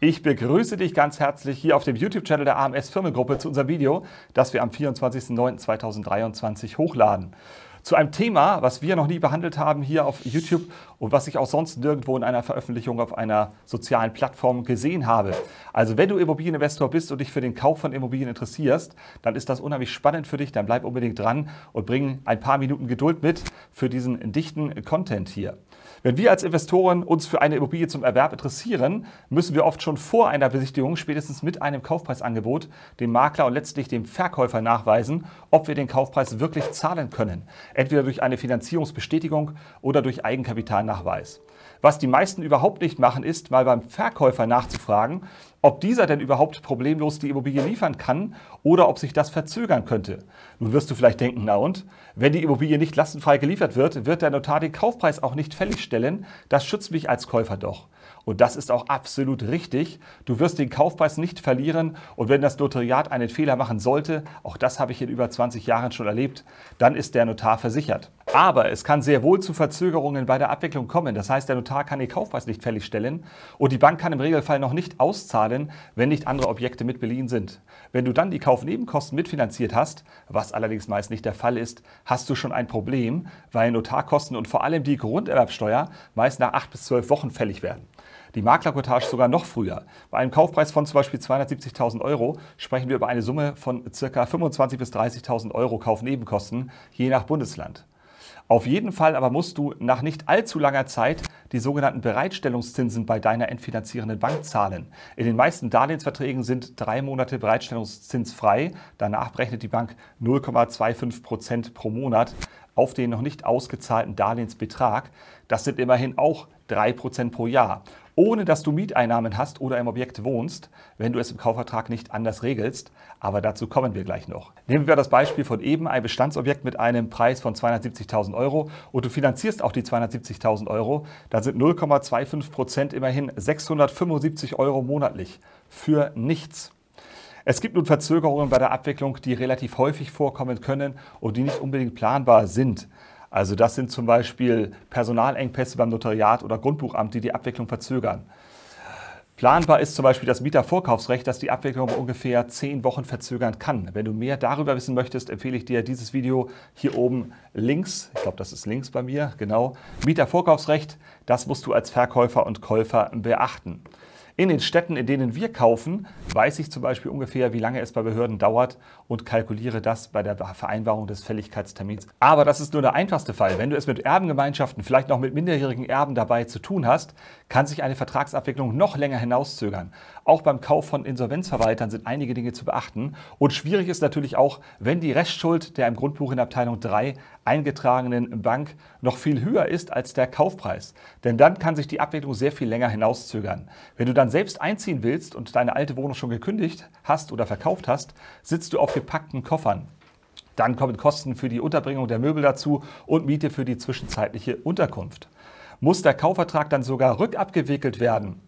Ich begrüße dich ganz herzlich hier auf dem YouTube-Channel der AMS Firmengruppe zu unserem Video, das wir am 24.09.2023 hochladen. Zu einem Thema, was wir noch nie behandelt haben hier auf YouTube und was ich auch sonst nirgendwo in einer Veröffentlichung auf einer sozialen Plattform gesehen habe. Also wenn du Immobilieninvestor bist und dich für den Kauf von Immobilien interessierst, dann ist das unheimlich spannend für dich. Dann bleib unbedingt dran und bring ein paar Minuten Geduld mit für diesen dichten Content hier. Wenn wir als Investoren uns für eine Immobilie zum Erwerb interessieren, müssen wir oft schon vor einer Besichtigung, spätestens mit einem Kaufpreisangebot, dem Makler und letztlich dem Verkäufer nachweisen, ob wir den Kaufpreis wirklich zahlen können. Entweder durch eine Finanzierungsbestätigung oder durch Eigenkapitalnachweis. Was die meisten überhaupt nicht machen, ist mal beim Verkäufer nachzufragen, ob dieser denn überhaupt problemlos die Immobilie liefern kann oder ob sich das verzögern könnte. Nun wirst du vielleicht denken, na und? Wenn die Immobilie nicht lastenfrei geliefert wird, wird der Notar den Kaufpreis auch nicht fällig stellen. Das schützt mich als Käufer doch. Und das ist auch absolut richtig. Du wirst den Kaufpreis nicht verlieren. Und wenn das Notariat einen Fehler machen sollte, auch das habe ich in über 20 Jahren schon erlebt, dann ist der Notar versichert. Aber es kann sehr wohl zu Verzögerungen bei der Abwicklung kommen. Das heißt, der Notar kann den Kaufpreis nicht fällig stellen und die Bank kann im Regelfall noch nicht auszahlen, wenn nicht andere Objekte mitbeliehen sind. Wenn du dann die Kaufnebenkosten mitfinanziert hast, was allerdings meist nicht der Fall ist, hast du schon ein Problem, weil Notarkosten und vor allem die Grunderwerbsteuer meist nach acht bis zwölf Wochen fällig werden. Die Maklerkotage sogar noch früher. Bei einem Kaufpreis von zum Beispiel 270.000 Euro sprechen wir über eine Summe von ca. 25.000 bis 30.000 Euro Kaufnebenkosten, je nach Bundesland. Auf jeden Fall aber musst du nach nicht allzu langer Zeit die sogenannten Bereitstellungszinsen bei deiner entfinanzierenden Bank zahlen. In den meisten Darlehensverträgen sind drei Monate Bereitstellungszins frei. Danach berechnet die Bank 0,25 Prozent pro Monat auf den noch nicht ausgezahlten Darlehensbetrag. Das sind immerhin auch 3% pro Jahr ohne dass du Mieteinnahmen hast oder im Objekt wohnst, wenn du es im Kaufvertrag nicht anders regelst. Aber dazu kommen wir gleich noch. Nehmen wir das Beispiel von eben, ein Bestandsobjekt mit einem Preis von 270.000 Euro und du finanzierst auch die 270.000 Euro, dann sind 0,25 Prozent immerhin 675 Euro monatlich für nichts. Es gibt nun Verzögerungen bei der Abwicklung, die relativ häufig vorkommen können und die nicht unbedingt planbar sind. Also das sind zum Beispiel Personalengpässe beim Notariat oder Grundbuchamt, die die Abwicklung verzögern. Planbar ist zum Beispiel das Mietervorkaufsrecht, das die Abwicklung ungefähr zehn Wochen verzögern kann. Wenn du mehr darüber wissen möchtest, empfehle ich dir dieses Video hier oben links. Ich glaube, das ist links bei mir, genau. Mietervorkaufsrecht, das musst du als Verkäufer und Käufer beachten. In den Städten, in denen wir kaufen, weiß ich zum Beispiel ungefähr, wie lange es bei Behörden dauert und kalkuliere das bei der Vereinbarung des Fälligkeitstermins. Aber das ist nur der einfachste Fall. Wenn du es mit Erbengemeinschaften, vielleicht noch mit minderjährigen Erben dabei zu tun hast, kann sich eine Vertragsabwicklung noch länger hinauszögern. Auch beim Kauf von Insolvenzverwaltern sind einige Dinge zu beachten. Und schwierig ist natürlich auch, wenn die Restschuld der im Grundbuch in Abteilung 3 eingetragenen Bank noch viel höher ist als der Kaufpreis. Denn dann kann sich die Abwicklung sehr viel länger hinauszögern. Wenn du dann selbst einziehen willst und deine alte Wohnung schon gekündigt hast oder verkauft hast, sitzt du auf gepackten Koffern. Dann kommen Kosten für die Unterbringung der Möbel dazu und Miete für die zwischenzeitliche Unterkunft. Muss der Kaufvertrag dann sogar rückabgewickelt werden,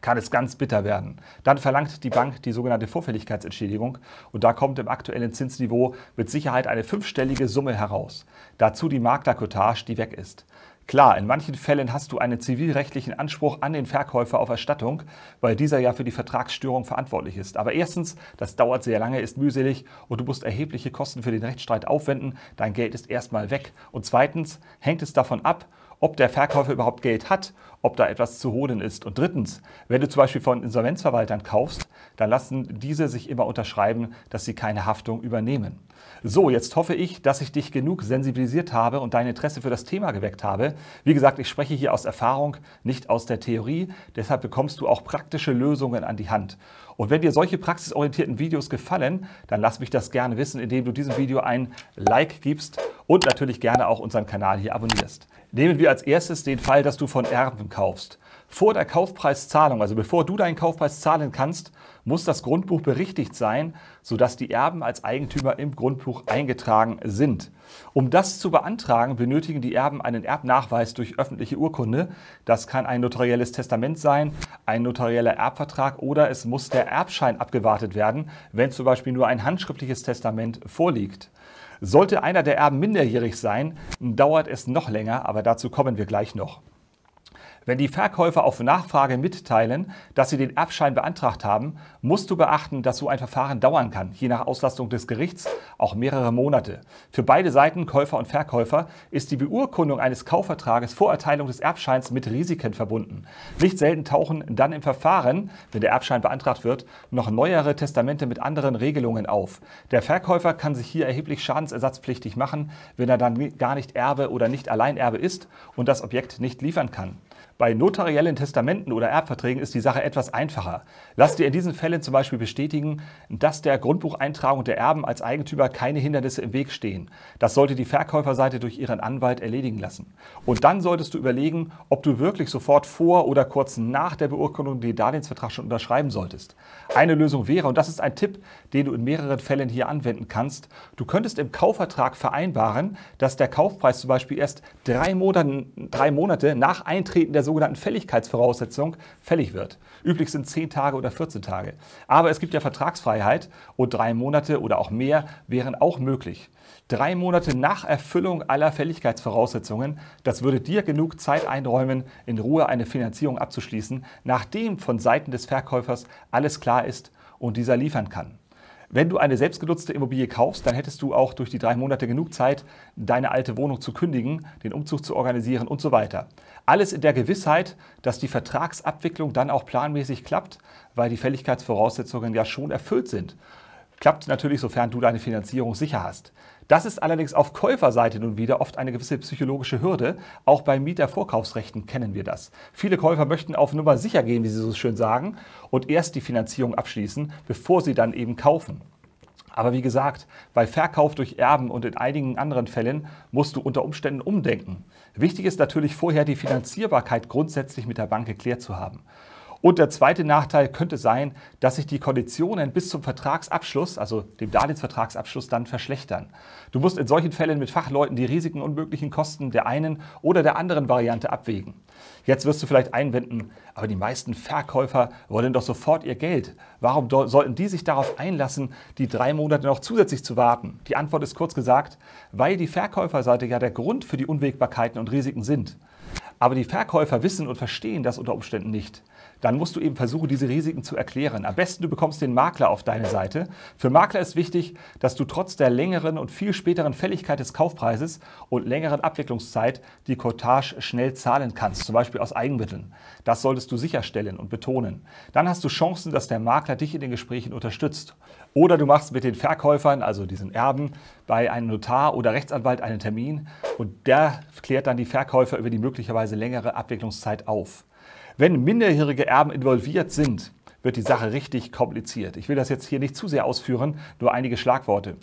kann es ganz bitter werden. Dann verlangt die Bank die sogenannte Vorfälligkeitsentschädigung und da kommt im aktuellen Zinsniveau mit Sicherheit eine fünfstellige Summe heraus. Dazu die Maklerkotage, die weg ist. Klar, in manchen Fällen hast du einen zivilrechtlichen Anspruch an den Verkäufer auf Erstattung, weil dieser ja für die Vertragsstörung verantwortlich ist. Aber erstens, das dauert sehr lange, ist mühselig und du musst erhebliche Kosten für den Rechtsstreit aufwenden. Dein Geld ist erstmal weg. Und zweitens hängt es davon ab, ob der Verkäufer überhaupt Geld hat, ob da etwas zu holen ist. Und drittens, wenn du zum Beispiel von Insolvenzverwaltern kaufst, dann lassen diese sich immer unterschreiben, dass sie keine Haftung übernehmen. So, jetzt hoffe ich, dass ich dich genug sensibilisiert habe und dein Interesse für das Thema geweckt habe. Wie gesagt, ich spreche hier aus Erfahrung, nicht aus der Theorie. Deshalb bekommst du auch praktische Lösungen an die Hand. Und wenn dir solche praxisorientierten Videos gefallen, dann lass mich das gerne wissen, indem du diesem Video ein Like gibst und natürlich gerne auch unseren Kanal hier abonnierst. Nehmen wir als erstes den Fall, dass du von Erben kaufst. Vor der Kaufpreiszahlung, also bevor du deinen Kaufpreis zahlen kannst, muss das Grundbuch berichtigt sein, sodass die Erben als Eigentümer im Grundbuch eingetragen sind. Um das zu beantragen, benötigen die Erben einen Erbnachweis durch öffentliche Urkunde. Das kann ein notarielles Testament sein, ein notarieller Erbvertrag oder es muss der Erbschein abgewartet werden, wenn zum Beispiel nur ein handschriftliches Testament vorliegt. Sollte einer der Erben minderjährig sein, dauert es noch länger, aber dazu kommen wir gleich noch. Wenn die Verkäufer auf Nachfrage mitteilen, dass sie den Erbschein beantragt haben, musst du beachten, dass so ein Verfahren dauern kann, je nach Auslastung des Gerichts auch mehrere Monate. Für beide Seiten, Käufer und Verkäufer, ist die Beurkundung eines Kaufvertrages vor Erteilung des Erbscheins mit Risiken verbunden. Nicht selten tauchen dann im Verfahren, wenn der Erbschein beantragt wird, noch neuere Testamente mit anderen Regelungen auf. Der Verkäufer kann sich hier erheblich schadensersatzpflichtig machen, wenn er dann gar nicht Erbe oder nicht Alleinerbe ist und das Objekt nicht liefern kann. Bei notariellen Testamenten oder Erbverträgen ist die Sache etwas einfacher. Lass dir in diesen Fällen zum Beispiel bestätigen, dass der Grundbucheintragung der Erben als Eigentümer keine Hindernisse im Weg stehen. Das sollte die Verkäuferseite durch ihren Anwalt erledigen lassen. Und dann solltest du überlegen, ob du wirklich sofort vor oder kurz nach der Beurkundung den Darlehensvertrag schon unterschreiben solltest. Eine Lösung wäre, und das ist ein Tipp, den du in mehreren Fällen hier anwenden kannst, du könntest im Kaufvertrag vereinbaren, dass der Kaufpreis zum Beispiel erst drei Monate, drei Monate nach Eintreten der sogenannten Fälligkeitsvoraussetzung fällig wird. Üblich sind 10 Tage oder 14 Tage. Aber es gibt ja Vertragsfreiheit und drei Monate oder auch mehr wären auch möglich. Drei Monate nach Erfüllung aller Fälligkeitsvoraussetzungen, das würde dir genug Zeit einräumen, in Ruhe eine Finanzierung abzuschließen, nachdem von Seiten des Verkäufers alles klar ist und dieser liefern kann. Wenn du eine selbstgenutzte Immobilie kaufst, dann hättest du auch durch die drei Monate genug Zeit, deine alte Wohnung zu kündigen, den Umzug zu organisieren und so weiter. Alles in der Gewissheit, dass die Vertragsabwicklung dann auch planmäßig klappt, weil die Fälligkeitsvoraussetzungen ja schon erfüllt sind. Klappt natürlich, sofern du deine Finanzierung sicher hast. Das ist allerdings auf Käuferseite nun wieder oft eine gewisse psychologische Hürde. Auch bei Mietervorkaufsrechten kennen wir das. Viele Käufer möchten auf Nummer sicher gehen, wie sie so schön sagen, und erst die Finanzierung abschließen, bevor sie dann eben kaufen. Aber wie gesagt, bei Verkauf durch Erben und in einigen anderen Fällen musst du unter Umständen umdenken. Wichtig ist natürlich vorher die Finanzierbarkeit grundsätzlich mit der Bank geklärt zu haben. Und der zweite Nachteil könnte sein, dass sich die Konditionen bis zum Vertragsabschluss, also dem Darlehensvertragsabschluss, dann verschlechtern. Du musst in solchen Fällen mit Fachleuten die Risiken und möglichen Kosten der einen oder der anderen Variante abwägen. Jetzt wirst du vielleicht einwenden, aber die meisten Verkäufer wollen doch sofort ihr Geld. Warum sollten die sich darauf einlassen, die drei Monate noch zusätzlich zu warten? Die Antwort ist kurz gesagt, weil die Verkäuferseite ja der Grund für die Unwägbarkeiten und Risiken sind. Aber die Verkäufer wissen und verstehen das unter Umständen nicht dann musst du eben versuchen, diese Risiken zu erklären. Am besten, du bekommst den Makler auf deine Seite. Für Makler ist wichtig, dass du trotz der längeren und viel späteren Fälligkeit des Kaufpreises und längeren Abwicklungszeit die Cottage schnell zahlen kannst, zum Beispiel aus Eigenmitteln. Das solltest du sicherstellen und betonen. Dann hast du Chancen, dass der Makler dich in den Gesprächen unterstützt. Oder du machst mit den Verkäufern, also diesen Erben, bei einem Notar oder Rechtsanwalt einen Termin und der klärt dann die Verkäufer über die möglicherweise längere Abwicklungszeit auf. Wenn minderjährige Erben involviert sind, wird die Sache richtig kompliziert. Ich will das jetzt hier nicht zu sehr ausführen, nur einige Schlagworte.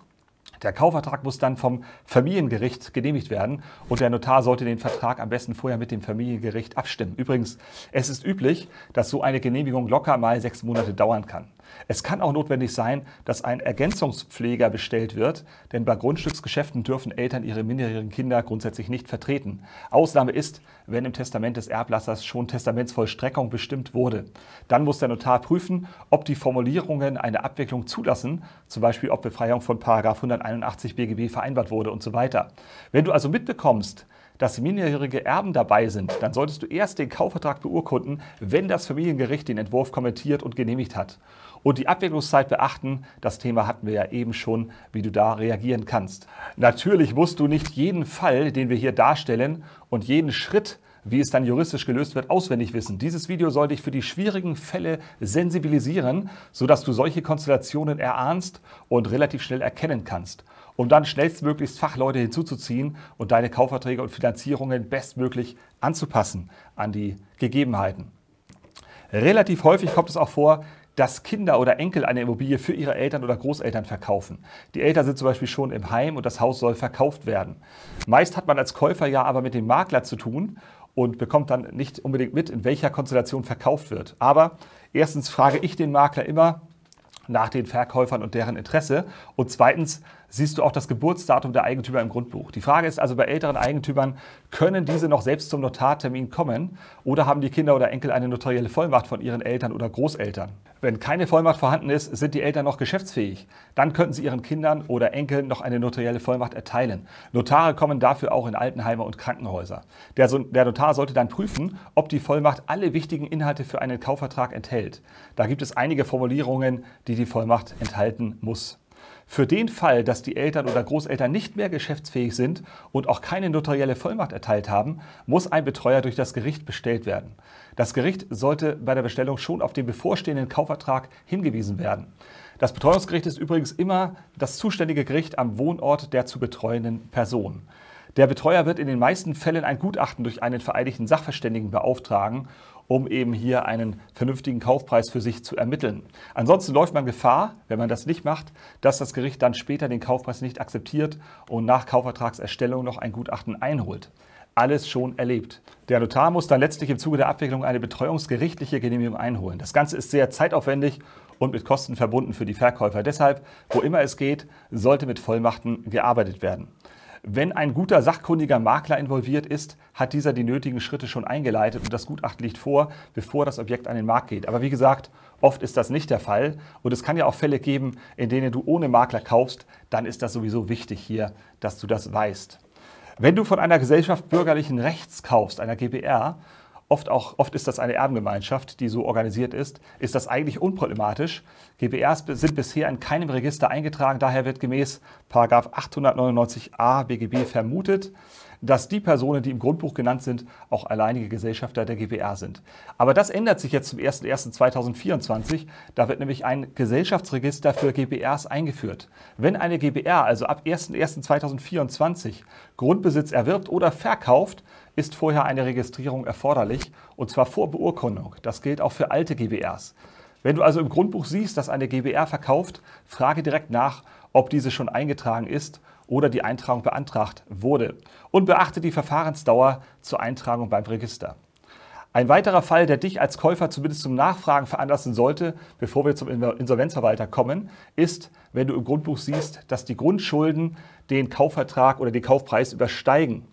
Der Kaufvertrag muss dann vom Familiengericht genehmigt werden und der Notar sollte den Vertrag am besten vorher mit dem Familiengericht abstimmen. Übrigens, es ist üblich, dass so eine Genehmigung locker mal sechs Monate dauern kann. Es kann auch notwendig sein, dass ein Ergänzungspfleger bestellt wird, denn bei Grundstücksgeschäften dürfen Eltern ihre minderjährigen Kinder grundsätzlich nicht vertreten. Ausnahme ist, wenn im Testament des Erblassers schon Testamentsvollstreckung bestimmt wurde. Dann muss der Notar prüfen, ob die Formulierungen eine Abwicklung zulassen, zum Beispiel ob Befreiung von 181 BGB vereinbart wurde und so weiter. Wenn du also mitbekommst, dass minderjährige Erben dabei sind, dann solltest du erst den Kaufvertrag beurkunden, wenn das Familiengericht den Entwurf kommentiert und genehmigt hat. Und die Abwicklungszeit beachten, das Thema hatten wir ja eben schon, wie du da reagieren kannst. Natürlich musst du nicht jeden Fall, den wir hier darstellen und jeden Schritt, wie es dann juristisch gelöst wird, auswendig wissen. Dieses Video soll dich für die schwierigen Fälle sensibilisieren, sodass du solche Konstellationen erahnst und relativ schnell erkennen kannst um dann schnellstmöglichst Fachleute hinzuzuziehen und deine Kaufverträge und Finanzierungen bestmöglich anzupassen an die Gegebenheiten. Relativ häufig kommt es auch vor, dass Kinder oder Enkel eine Immobilie für ihre Eltern oder Großeltern verkaufen. Die Eltern sind zum Beispiel schon im Heim und das Haus soll verkauft werden. Meist hat man als Käufer ja aber mit dem Makler zu tun und bekommt dann nicht unbedingt mit, in welcher Konstellation verkauft wird. Aber erstens frage ich den Makler immer, nach den Verkäufern und deren Interesse. Und zweitens siehst du auch das Geburtsdatum der Eigentümer im Grundbuch. Die Frage ist also bei älteren Eigentümern, können diese noch selbst zum Notartermin kommen oder haben die Kinder oder Enkel eine notarielle Vollmacht von ihren Eltern oder Großeltern? Wenn keine Vollmacht vorhanden ist, sind die Eltern noch geschäftsfähig. Dann könnten sie ihren Kindern oder Enkeln noch eine notarielle Vollmacht erteilen. Notare kommen dafür auch in Altenheime und Krankenhäuser. Der, der Notar sollte dann prüfen, ob die Vollmacht alle wichtigen Inhalte für einen Kaufvertrag enthält. Da gibt es einige Formulierungen, die die Vollmacht enthalten muss. Für den Fall, dass die Eltern oder Großeltern nicht mehr geschäftsfähig sind und auch keine notarielle Vollmacht erteilt haben, muss ein Betreuer durch das Gericht bestellt werden. Das Gericht sollte bei der Bestellung schon auf den bevorstehenden Kaufvertrag hingewiesen werden. Das Betreuungsgericht ist übrigens immer das zuständige Gericht am Wohnort der zu betreuenden Person. Der Betreuer wird in den meisten Fällen ein Gutachten durch einen vereidigten Sachverständigen beauftragen um eben hier einen vernünftigen Kaufpreis für sich zu ermitteln. Ansonsten läuft man Gefahr, wenn man das nicht macht, dass das Gericht dann später den Kaufpreis nicht akzeptiert und nach Kaufvertragserstellung noch ein Gutachten einholt alles schon erlebt. Der Notar muss dann letztlich im Zuge der Abwicklung eine betreuungsgerichtliche Genehmigung einholen. Das Ganze ist sehr zeitaufwendig und mit Kosten verbunden für die Verkäufer. Deshalb, wo immer es geht, sollte mit Vollmachten gearbeitet werden. Wenn ein guter sachkundiger Makler involviert ist, hat dieser die nötigen Schritte schon eingeleitet und das Gutachten liegt vor, bevor das Objekt an den Markt geht. Aber wie gesagt, oft ist das nicht der Fall und es kann ja auch Fälle geben, in denen du ohne Makler kaufst, dann ist das sowieso wichtig hier, dass du das weißt. Wenn du von einer Gesellschaft bürgerlichen Rechts kaufst, einer GBR, oft, auch, oft ist das eine Erbengemeinschaft, die so organisiert ist, ist das eigentlich unproblematisch. GBRs sind bisher in keinem Register eingetragen, daher wird gemäß 899a BGB vermutet, dass die Personen, die im Grundbuch genannt sind, auch alleinige Gesellschafter der GBR sind. Aber das ändert sich jetzt zum 01.01.2024. Da wird nämlich ein Gesellschaftsregister für GBRs eingeführt. Wenn eine GBR also ab 01.01.2024 Grundbesitz erwirbt oder verkauft, ist vorher eine Registrierung erforderlich, und zwar vor Beurkundung. Das gilt auch für alte GBRs. Wenn du also im Grundbuch siehst, dass eine GBR verkauft, frage direkt nach, ob diese schon eingetragen ist oder die Eintragung beantragt wurde. Und beachte die Verfahrensdauer zur Eintragung beim Register. Ein weiterer Fall, der dich als Käufer zumindest zum Nachfragen veranlassen sollte, bevor wir zum Insolvenzverwalter kommen, ist, wenn du im Grundbuch siehst, dass die Grundschulden den Kaufvertrag oder den Kaufpreis übersteigen.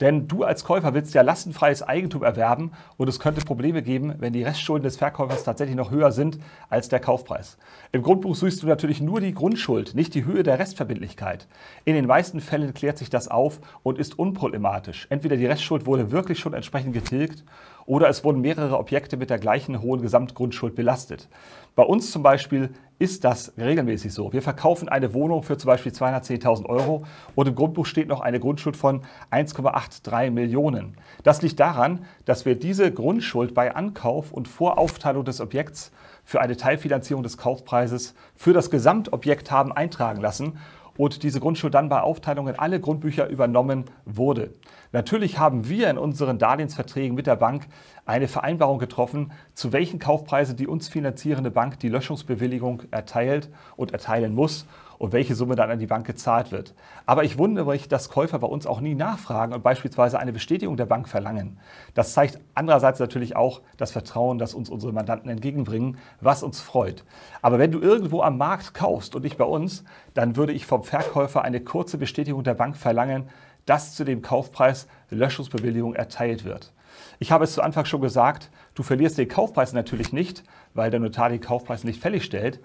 Denn du als Käufer willst ja lastenfreies Eigentum erwerben und es könnte Probleme geben, wenn die Restschulden des Verkäufers tatsächlich noch höher sind als der Kaufpreis. Im Grundbuch suchst du natürlich nur die Grundschuld, nicht die Höhe der Restverbindlichkeit. In den meisten Fällen klärt sich das auf und ist unproblematisch. Entweder die Restschuld wurde wirklich schon entsprechend getilgt oder es wurden mehrere Objekte mit der gleichen hohen Gesamtgrundschuld belastet. Bei uns zum Beispiel ist das regelmäßig so. Wir verkaufen eine Wohnung für zum Beispiel 210.000 Euro und im Grundbuch steht noch eine Grundschuld von 1,83 Millionen. Das liegt daran, dass wir diese Grundschuld bei Ankauf und Voraufteilung des Objekts für eine Teilfinanzierung des Kaufpreises für das Gesamtobjekt haben eintragen lassen und diese Grundschuld dann bei Aufteilung in alle Grundbücher übernommen wurde. Natürlich haben wir in unseren Darlehensverträgen mit der Bank eine Vereinbarung getroffen, zu welchen Kaufpreisen die uns finanzierende Bank die Löschungsbewilligung erteilt und erteilen muss und welche Summe dann an die Bank gezahlt wird. Aber ich wundere mich, dass Käufer bei uns auch nie nachfragen und beispielsweise eine Bestätigung der Bank verlangen. Das zeigt andererseits natürlich auch das Vertrauen, das uns unsere Mandanten entgegenbringen, was uns freut. Aber wenn du irgendwo am Markt kaufst und nicht bei uns, dann würde ich vom Verkäufer eine kurze Bestätigung der Bank verlangen, dass zu dem Kaufpreis Löschungsbewilligung erteilt wird. Ich habe es zu Anfang schon gesagt, du verlierst den Kaufpreis natürlich nicht, weil der Notar den Kaufpreis nicht fällig stellt,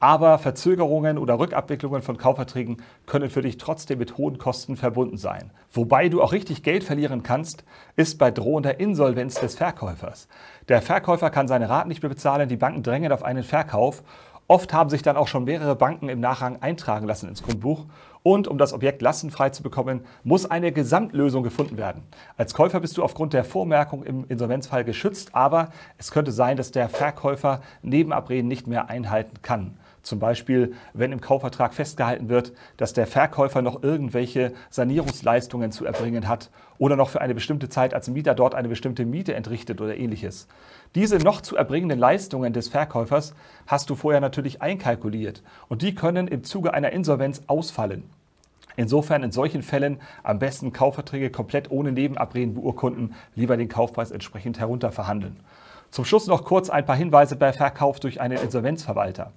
aber Verzögerungen oder Rückabwicklungen von Kaufverträgen können für dich trotzdem mit hohen Kosten verbunden sein. Wobei du auch richtig Geld verlieren kannst, ist bei drohender Insolvenz des Verkäufers. Der Verkäufer kann seine Raten nicht mehr bezahlen, die Banken drängen auf einen Verkauf. Oft haben sich dann auch schon mehrere Banken im Nachrang eintragen lassen ins Grundbuch. Und um das Objekt lastenfrei zu bekommen, muss eine Gesamtlösung gefunden werden. Als Käufer bist du aufgrund der Vormerkung im Insolvenzfall geschützt, aber es könnte sein, dass der Verkäufer Nebenabreden nicht mehr einhalten kann. Zum Beispiel, wenn im Kaufvertrag festgehalten wird, dass der Verkäufer noch irgendwelche Sanierungsleistungen zu erbringen hat oder noch für eine bestimmte Zeit als Mieter dort eine bestimmte Miete entrichtet oder ähnliches. Diese noch zu erbringenden Leistungen des Verkäufers hast du vorher natürlich einkalkuliert und die können im Zuge einer Insolvenz ausfallen. Insofern in solchen Fällen am besten Kaufverträge komplett ohne Nebenabreden beurkunden, lieber den Kaufpreis entsprechend herunterverhandeln. Zum Schluss noch kurz ein paar Hinweise bei Verkauf durch einen Insolvenzverwalter.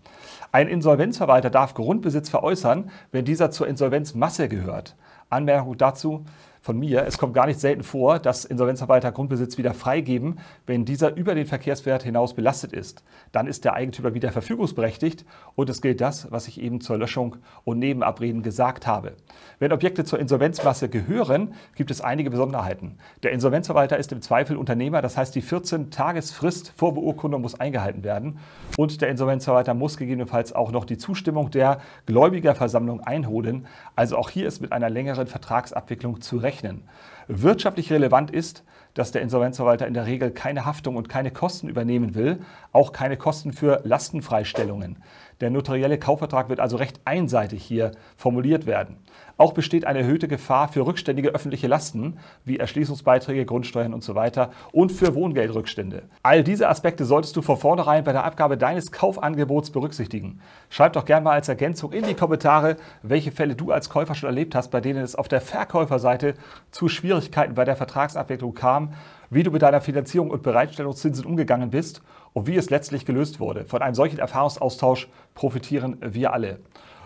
Ein Insolvenzverwalter darf Grundbesitz veräußern, wenn dieser zur Insolvenzmasse gehört. Anmerkung dazu, von mir, es kommt gar nicht selten vor, dass Insolvenzverwalter Grundbesitz wieder freigeben, wenn dieser über den Verkehrswert hinaus belastet ist. Dann ist der Eigentümer wieder verfügungsberechtigt und es gilt das, was ich eben zur Löschung und Nebenabreden gesagt habe. Wenn Objekte zur Insolvenzmasse gehören, gibt es einige Besonderheiten. Der Insolvenzverwalter ist im Zweifel Unternehmer, das heißt die 14-Tagesfrist vor Beurkundung muss eingehalten werden und der Insolvenzverwalter muss gegebenenfalls auch noch die Zustimmung der Gläubigerversammlung einholen. Also auch hier ist mit einer längeren Vertragsabwicklung zu rechnen rechnen. Wirtschaftlich relevant ist, dass der Insolvenzverwalter in der Regel keine Haftung und keine Kosten übernehmen will, auch keine Kosten für Lastenfreistellungen. Der notarielle Kaufvertrag wird also recht einseitig hier formuliert werden. Auch besteht eine erhöhte Gefahr für rückständige öffentliche Lasten wie Erschließungsbeiträge, Grundsteuern usw. So und für Wohngeldrückstände. All diese Aspekte solltest du von vornherein bei der Abgabe deines Kaufangebots berücksichtigen. Schreib doch gerne mal als Ergänzung in die Kommentare, welche Fälle du als Käufer schon erlebt hast, bei denen es auf der Verkäuferseite zu Schwierigkeiten bei der Vertragsabwicklung kam wie du mit deiner Finanzierung und Bereitstellungszinsen umgegangen bist und wie es letztlich gelöst wurde. Von einem solchen Erfahrungsaustausch profitieren wir alle.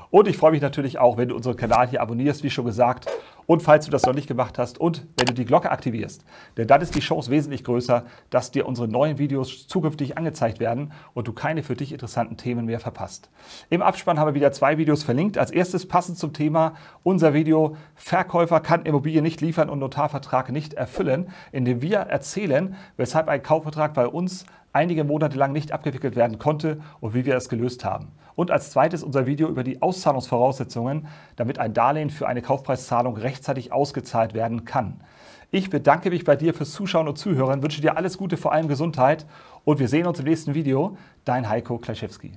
Und ich freue mich natürlich auch, wenn du unseren Kanal hier abonnierst, wie schon gesagt. Und falls du das noch nicht gemacht hast und wenn du die Glocke aktivierst. Denn dann ist die Chance wesentlich größer, dass dir unsere neuen Videos zukünftig angezeigt werden und du keine für dich interessanten Themen mehr verpasst. Im Abspann haben wir wieder zwei Videos verlinkt. Als erstes passend zum Thema unser Video Verkäufer kann Immobilie nicht liefern und Notarvertrag nicht erfüllen, in dem wir erzählen, weshalb ein Kaufvertrag bei uns einige Monate lang nicht abgewickelt werden konnte und wie wir es gelöst haben. Und als zweites unser Video über die Auszahlungsvoraussetzungen, damit ein Darlehen für eine Kaufpreiszahlung rechtzeitig ausgezahlt werden kann. Ich bedanke mich bei dir fürs Zuschauen und Zuhören, wünsche dir alles Gute, vor allem Gesundheit und wir sehen uns im nächsten Video. Dein Heiko Klaschewski.